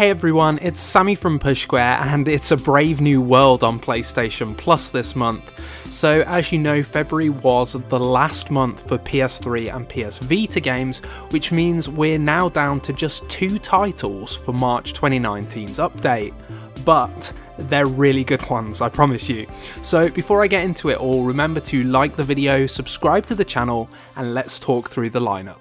Hey everyone, it's Sammy from Push Square, and it's a brave new world on PlayStation Plus this month. So, as you know, February was the last month for PS3 and PS Vita games, which means we're now down to just two titles for March 2019's update. But they're really good ones, I promise you. So before I get into it all, remember to like the video, subscribe to the channel, and let's talk through the lineup.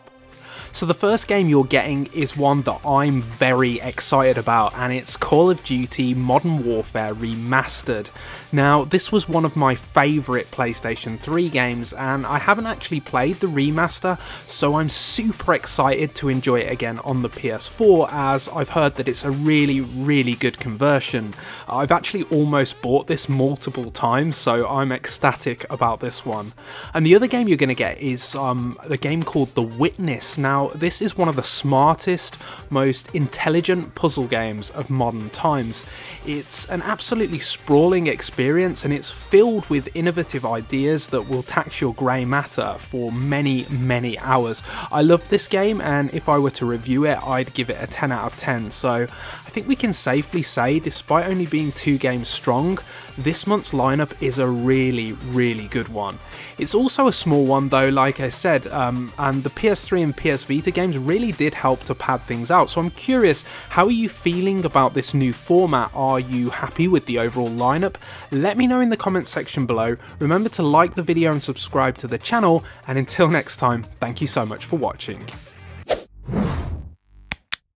So the first game you're getting is one that I'm very excited about and it's Call of Duty Modern Warfare Remastered. Now this was one of my favourite PlayStation 3 games and I haven't actually played the remaster so I'm super excited to enjoy it again on the PS4 as I've heard that it's a really really good conversion. I've actually almost bought this multiple times so I'm ecstatic about this one. And the other game you're going to get is um, a game called The Witness. Now now, this is one of the smartest, most intelligent puzzle games of modern times. It's an absolutely sprawling experience and it's filled with innovative ideas that will tax your grey matter for many, many hours. I love this game and if I were to review it, I'd give it a 10 out of 10. So I think we can safely say, despite only being two games strong, this month's lineup is a really, really good one. It's also a small one though, like I said, um, and the PS3 and PS Vita games really did help to pad things out. So I'm curious, how are you feeling about this new format? Are you happy with the overall lineup? Let me know in the comments section below. Remember to like the video and subscribe to the channel, and until next time, thank you so much for watching.